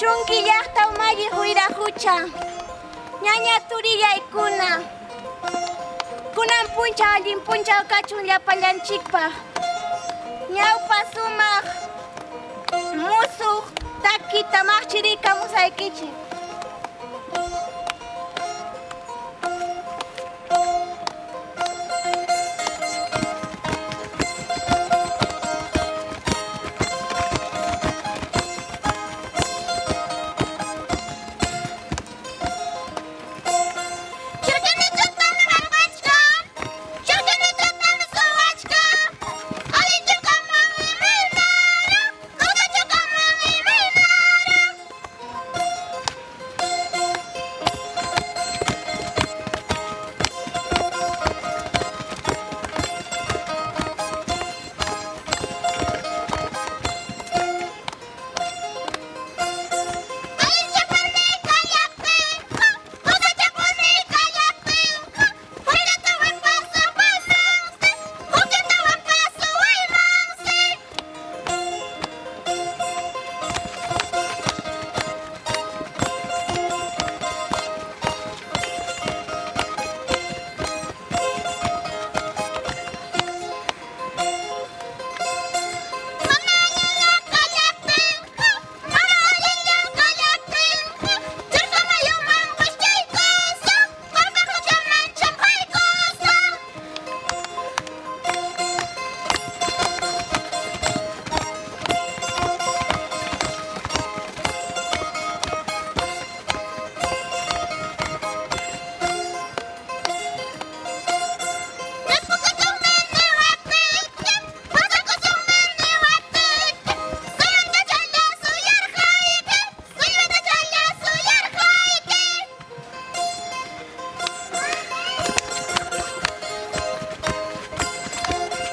Chunquillaqta umalli huyrahucha. Ñaña turillaykuna. Kunan puncha allin puncha kachun llapallanchikpaq. Ñawpa sumaq musuq takita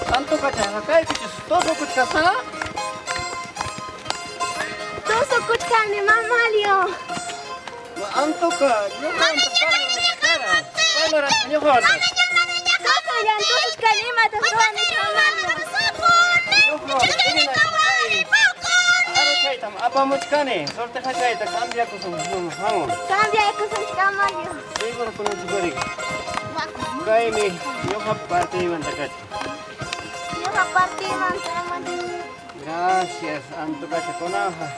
maqchirikamusaykichik. Antuka cha hakai kuchis todo kuchkasa. Toso kuchkani mamalio. Antuka, yo antuka. Bueno, ra yo hola. Toso yan tosos kalima to suani mamalio. Yo hola. Aro chaitam apa muchkane. Sorte hakai ta cambia kusum sum hangon. Cambia kusum mamalio. Seguro kuno jibari. Kai mi yo hap parte iban takat. Yo kaparti man mamalio. Gracias, Antuka cha Gracias, anto cacha con aja.